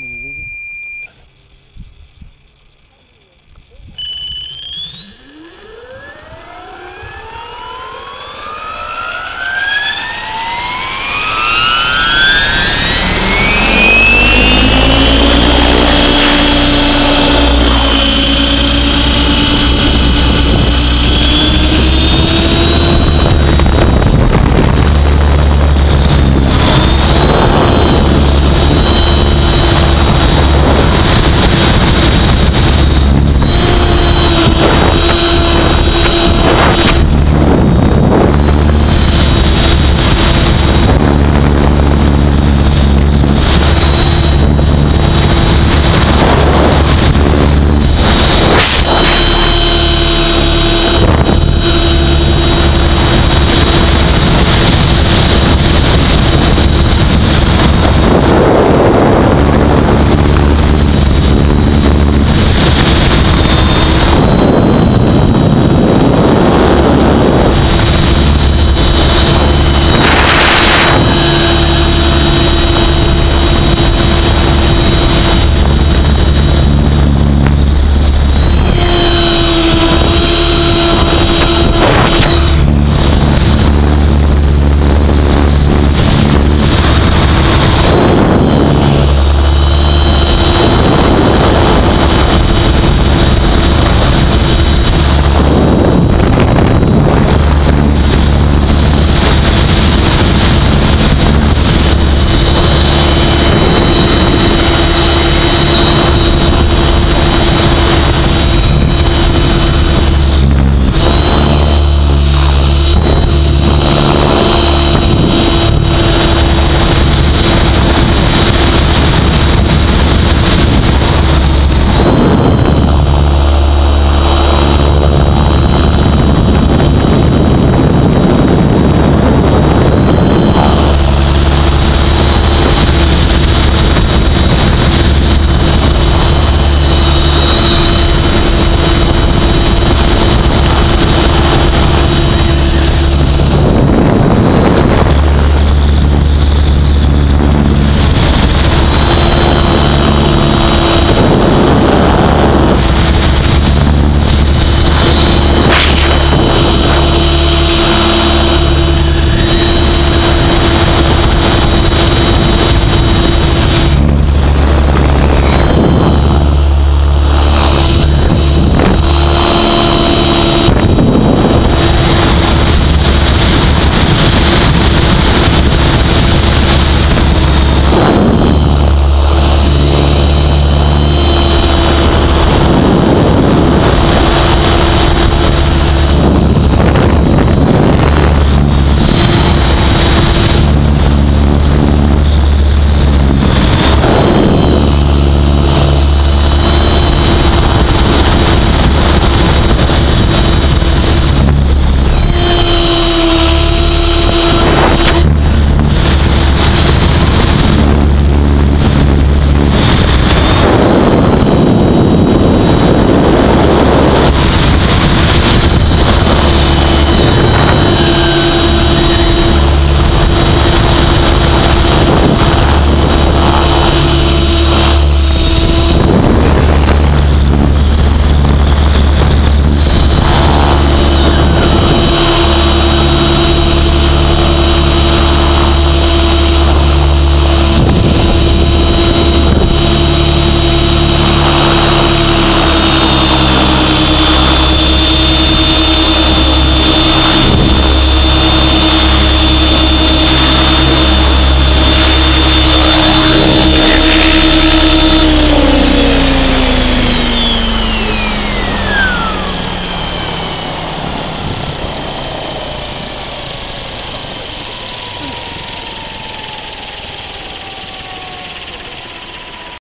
Mini